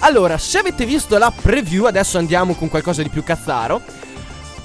Allora, se avete visto la preview, adesso andiamo con qualcosa di più cazzaro.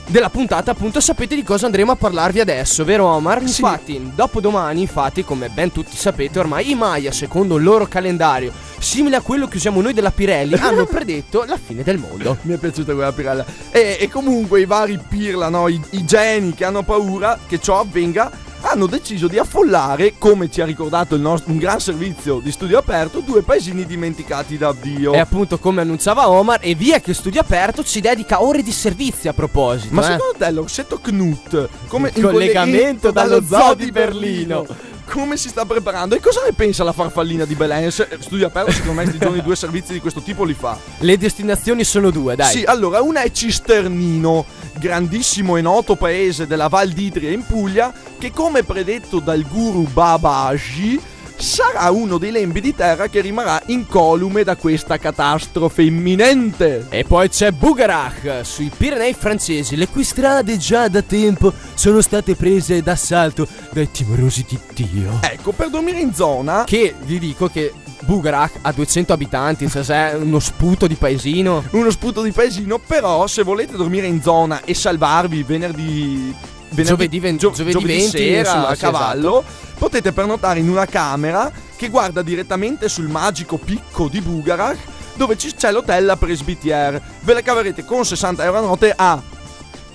Della puntata, appunto, sapete di cosa andremo a parlarvi adesso, vero Omar? Sì. Infatti, dopo domani, infatti, come ben tutti sapete, ormai i Maya, secondo il loro calendario, simile a quello che usiamo noi della Pirelli, hanno predetto la fine del mondo. Mi è piaciuta quella pirella. E, e comunque i vari pirla, no? I, i geni che hanno paura che ciò avvenga, hanno deciso di affollare, come ci ha ricordato il nostro, un gran servizio di studio aperto, due paesini dimenticati da Dio. E appunto, come annunciava Omar, e via che Studio Aperto ci dedica ore di servizio a proposito. Ma eh. secondo te l'orsetto Knut, come Il collegamento dallo zoo di Berlino. come si sta preparando? E cosa ne pensa la farfallina di Belen? Studio aperto, secondo me, questi giorni due servizi di questo tipo li fa. Le destinazioni sono due, dai. Sì, allora, una è Cisternino, grandissimo e noto paese della Val d'Idria in Puglia, che come predetto dal guru Babaji sarà uno dei lembi di terra che rimarrà incolume da questa catastrofe imminente. E poi c'è Bugarach, sui Pirenei francesi, le cui strade già da tempo sono state prese d'assalto dai timorosi di Dio. Ecco, per dormire in zona Che vi dico che Bugarach ha 200 abitanti, cioè se è uno sputo di paesino. uno sputo di paesino, però se volete dormire in zona e salvarvi venerdì... venerdì Giovedì ven- giovedì 20, sera insomma, a sì, esatto. cavallo, potete pernotare in una camera che guarda direttamente sul magico picco di Bugarach, dove c'è l'hotel La Presbitière. Ve la caverete con 60 euro a notte a...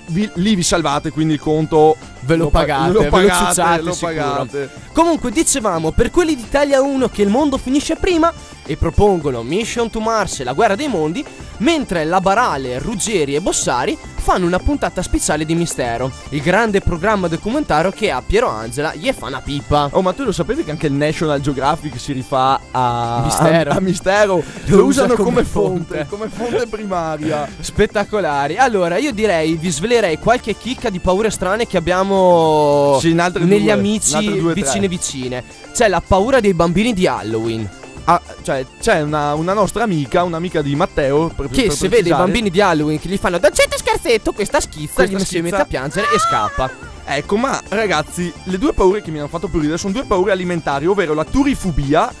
vi- lì vi salvate, quindi il conto... Ve lo pa- pagate, lo ve lo pagate, ciucciate lo pagate. Comunque dicevamo, per quelli d'Italia 1 che il mondo finisce prima e propongono Mission to Mars e la guerra dei mondi, mentre La Barale, Ruggeri e Bossari fanno una puntata speciale di Mistero, il grande programma documentario che a Piero Angela gli fa una pipa. Oh, ma tu lo sapevi che anche il National Geographic si rifà a Mistero. A, a Mistero. Lo Lo, usa usano come come fonte, fonte. come fonte primaria. Spettacolari. Allora, io direi, vi svelerei qualche chicca di paure strane che abbiamo Sì, negli due, amici due, vicine vicine. C'è la paura dei bambini di Halloween. Ah, cioè, c'è una, una nostra amica, un'amica di Matteo. Per, Che per se vede i precisare. bambini di Halloween che gli fanno dolcetto scherzetto, questa schizza, Questa gli si schizza. mette a piangere e scappa. Ecco, ma ragazzi, le due paure che mi hanno fatto più ridere sono due paure alimentari, ovvero la turifobia.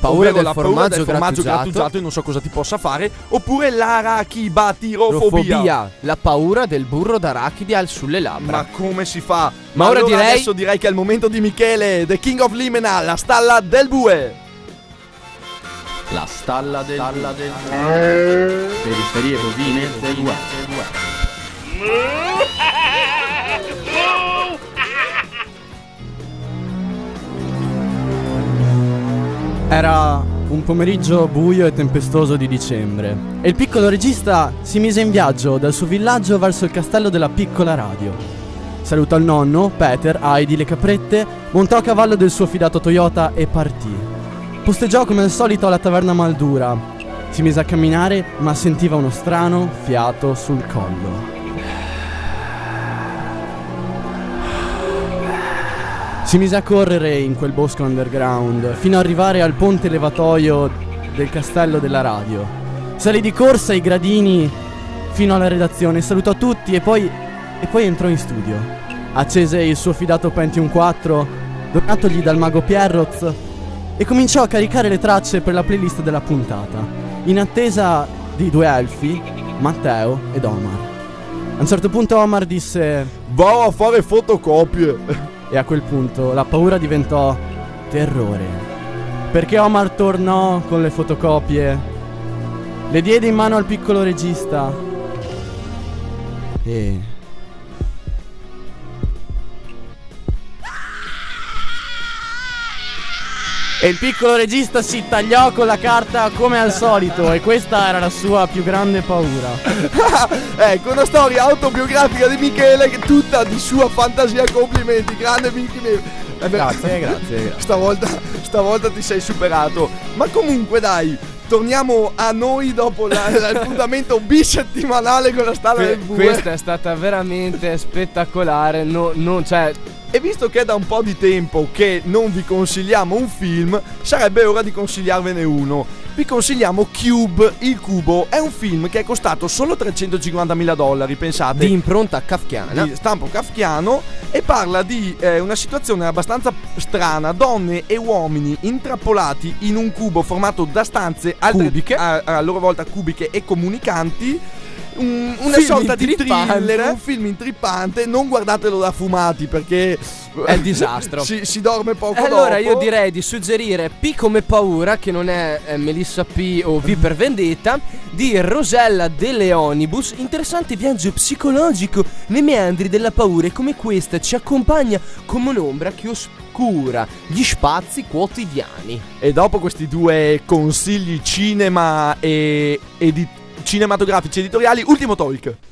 Paura del la formaggio paura del formaggio grattugiato. e non so cosa ti possa fare. Oppure l'arachibatirofobia. Rofobia, la paura del burro d'arachidi al sulle labbra. Ma come si fa? Ma ora allora direi- Adesso direi che è il momento di Michele, The King of Limena, la stalla del bue. La stalla del, stalla del periferie bovine del web. Era un pomeriggio buio e tempestoso di dicembre e il piccolo regista si mise in viaggio dal suo villaggio verso il castello della piccola radio. Salutò il nonno, Peter, Heidi, le caprette, montò a cavallo del suo fidato Toyota e partì. Posteggiò come al solito alla taverna Maldura. Si mise a camminare ma sentiva uno strano fiato sul collo. Si mise a correre in quel bosco underground fino ad arrivare al ponte levatoio del castello della radio. Salì di corsa i gradini fino alla redazione, salutò tutti e poi, e poi entrò in studio. Accese il suo fidato Pentium 4, donatogli dal mago Pierroz, e cominciò a caricare le tracce per la playlist della puntata, in attesa di due elfi, Matteo ed Omar. A un certo punto Omar disse... Va a fare fotocopie. E a quel punto la paura diventò terrore. Perché Omar tornò con le fotocopie, le diede in mano al piccolo regista e... E il piccolo regista si tagliò con la carta come al solito e questa era la sua più grande paura. ecco, una storia autobiografica di Michele che tutta di sua fantasia. Complimenti, grande Michele. Eh beh, Grazie, grazie. Stavolta, stavolta ti sei superato. Ma comunque dai, torniamo a noi dopo la- l'appuntamento bisettimanale con la stalla Que- del bue. questa è stata veramente spettacolare. No, non, cioè, E visto che è da un po' di tempo che non vi consigliamo un film, sarebbe ora di consigliarvene uno. vi consigliamo Cube, il cubo. È un film che è costato solo 350 mila dollari, pensate. Di impronta kafkiana. di stampo kafkiano e parla di eh, una situazione abbastanza strana, donne e uomini intrappolati in un cubo formato da stanze altre- Cubiche. a, a loro volta cubiche e comunicanti. Un- una Film sorta di intrippante. thriller, un film intrippante. Non guardatelo da fumati perché È il disastro. si, si dorme poco allora dopo. io direi di suggerire P come paura, che non è eh, Melissa P o V per vendetta, di Rosella De Leonibus, interessante viaggio psicologico nei meandri della paura e come questa ci accompagna come un'ombra che oscura gli spazi quotidiani. E dopo questi due consigli cinema e edi- cinematografici editoriali, ultimo talk.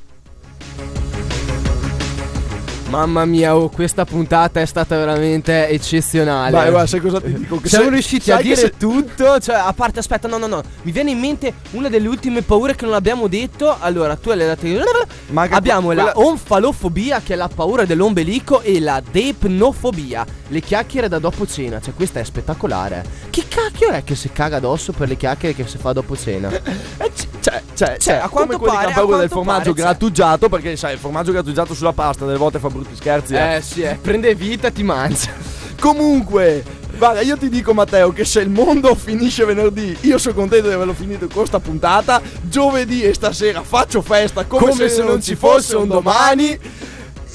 Mamma mia, oh, questa puntata è stata veramente eccezionale. Vai, guarda, sai cosa ti dico? Che Siamo se- riusciti a che dire se- tutto. Cioè, a parte, aspetta, no, no, no. Mi viene in mente una delle ultime paure che non abbiamo detto. Allora, tu hai date. Manca Abbiamo quella- la onfalofobia, che è la paura dell'ombelico, e la depnofobia, le chiacchiere da dopo cena. Cioè, questa è spettacolare. Chi cacchio è che si caga addosso per le chiacchiere che si fa dopo cena? Eh, c- Cioè, cioè, Cioè, a come quanto quelli pare- che hanno paura del formaggio cioè. grattugiato, perché sai, il formaggio grattugiato sulla pasta delle volte fa brutti scherzi. eh. Eh, sì, eh. Prende vita e ti mangia. Comunque, guarda, io ti dico Matteo che se il mondo finisce venerdì, io sono contento di averlo finito con sta puntata. Giovedì e stasera faccio festa come, se, non ci fosse un domani.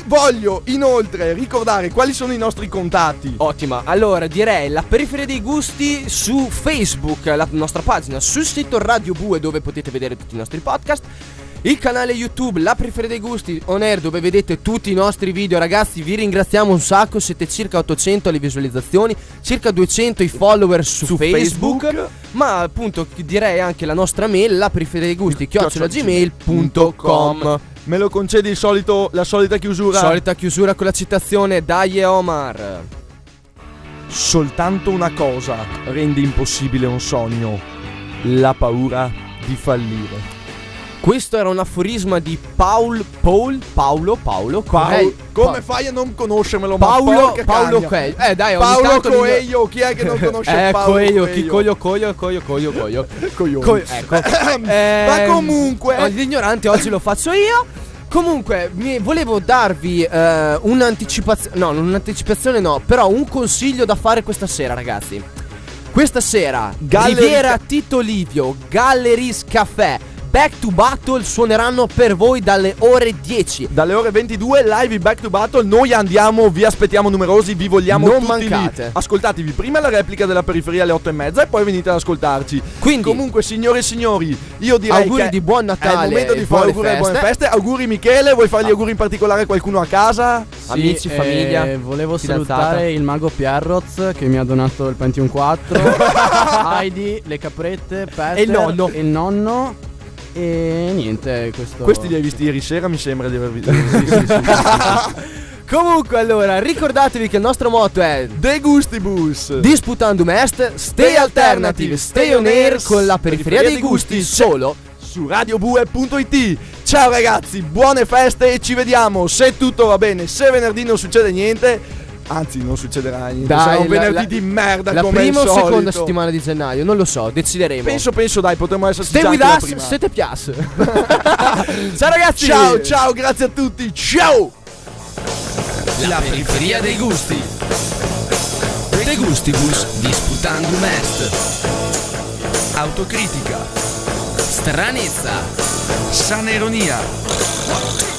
Voglio inoltre ricordare quali sono i nostri contatti. Ottima, allora direi la periferia dei gusti su Facebook, la nostra pagina, sul sito Radio Bue dove potete vedere tutti i nostri podcast. Il canale YouTube La Periferia dei Gusti On Air dove vedete tutti i nostri video Ragazzi vi ringraziamo un sacco Siete circa 800 le visualizzazioni Circa 200 i follower su, Su Facebook, Facebook. Ma appunto direi anche la nostra mail La Periferia dei Gusti Chiocciola chiocciolagmail.com Me lo concedi il solito, la solita chiusura? Solita chiusura con la citazione Dai Omar Soltanto una cosa rende impossibile un sogno: la paura di fallire. Questo era un aforisma di Paul, Paul, Paolo, Paolo, Paolo, Coelho- come fai a non conoscermelo? Paolo, Paolo. Coelho. Eh dai, ogni Paolo tanto Coelho, chi è che non conosce Eh, Paolo Coelho, Coelho? chi coglio, coglio, coglio, coglio, coglio. Coglio, ecco. Eh, Ma comunque- oh, L'ignorante oggi lo faccio io. Comunque, volevo darvi eh, un'anticipazione. No, non un'anticipazione, no. Però un consiglio da fare questa sera, ragazzi. Questa sera, Gallery Riviera Tito Livio, Galleries Café, Back to Battle suoneranno per voi dalle ore 10. Dalle ore 22 live Back to Battle Noi andiamo, vi aspettiamo numerosi Vi vogliamo Non tutti lì. mancate. Ascoltatevi prima la replica della periferia alle 8 e mezza E poi venite ad ascoltarci Quindi- Comunque signore e signori Io direi Auguri che di buon È il Natale momento di fare buone auguri e buone feste. Auguri Michele Vuoi fargli auguri in particolare a qualcuno a casa? Amici, Sì, famiglia, eh, volevo fidanzata. salutare il mago Pierroz che mi ha donato il Pentium 4, Heidi, le caprette, Peter E il nonno. e il nonno. E niente, questo. Questi li hai visti ieri sera mi sembra di aver visto Sì, sì, sì. Comunque, allora, ricordatevi che il nostro motto è De Gustibus Disputandum est, stay alternative, stay on air con la periferia dei gusti solo. su radiobue.it Ciao ragazzi, buone feste e ci vediamo se tutto va bene, se venerdì non succede niente, anzi non succederà niente, Dai, sarà un la- venerdì la- di merda La come prima al o seconda solito. settimana di gennaio, non lo so, decideremo. Penso, penso dai, potremmo esserci Stay già with anche la us, prima. siete pias. Ciao ragazzi. Ciao, ciao, grazie a tutti, ciao! La periferia dei gusti. De gustibus disputandum est. Autocritica. Stranezza. Sana ironia.